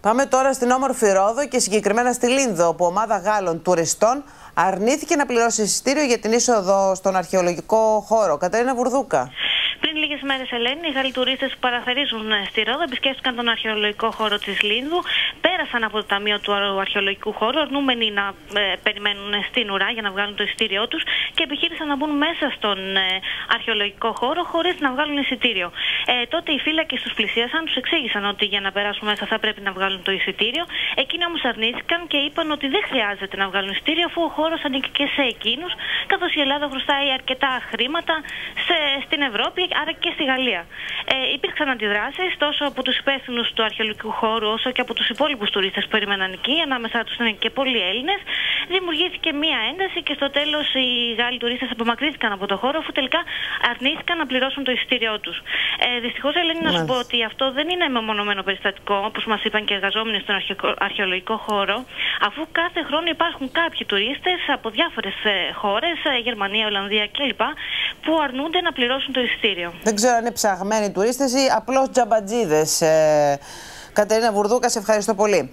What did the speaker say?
Πάμε τώρα στην όμορφη Ρόδο και συγκεκριμένα στη Λίνδο, όπου ομάδα Γάλλων τουριστών αρνήθηκε να πληρώσει εισιτήριο για την είσοδο στον αρχαιολογικό χώρο. Καταρίνα Βουρδούκα. Πριν λίγες μέρες, Ελένη, οι Γάλλοι τουρίστες που παραθερίζουν ε, στη Ρόδο επισκέφτηκαν τον αρχαιολογικό χώρο της Λίνδου, πέρασαν από το Ταμείο του Αρχαιολογικού Χώρου, αρνούμενοι να ε, περιμένουν στην ουρά για να βγάλουν το εισιτήριό τους και επιχείρησαν να μπουν μέσα στον ε, αρχαιολογικό χώρο χωρίς να βγάλουν εισιτήριο. Ε, τότε οι φύλακες τους πλησίασαν, τους εξήγησαν ότι για να περάσουν μέσα θα πρέπει να βγάλουν το εισιτήριο. Εκείνοι όμως αρνήθηκαν και είπαν ότι δεν χρειάζεται να βγάλουν εισιτήριο αφού ο χώρος ανήκει και σε εκείνους, καθώς η Ελλάδα χρωστάει αρκετά χρήματα σε, στην Ευρώπη άρα και στη Γαλλία. Ε, υπήρξαν αντιδράσεις τόσο από τους υπεύθυνους του αρχαιολογικού χώρου όσο και από τους υπόλοιπους τουρίστες που περίμεναν εκεί. Ανάμεσά τους ήταν και πολλοί Έλληνες. Δημιουργήθηκε μία ένταση και στο τέλος οι Γάλλοι τουρίστες απομακρύνθηκαν από το χώρο αφού τελικά αρνήθηκαν να πληρώσουν το εισιτήριό τους. Ε, Δυστυχώς, Ελένη, να σου πω ότι αυτό δεν είναι μεμονωμένο περιστατικό, όπως μας είπαν και εργαζόμενοι στον αρχαιολογικό χώρο, αφού κάθε χρόνο υπάρχουν κάποιοι τουρίστες από διάφορες χώρες, ε, Γερμανία, Ολλανδία κλπ., που αρνούνται να πληρώσουν το εισιτήριο. Δεν ξέρω αν είναι ψαγμένοι τουρίστες ή απλώς τζαμπατζίδες. Ε, Κατερίνα Βουρδούκα, σε ευχαριστώ πολύ.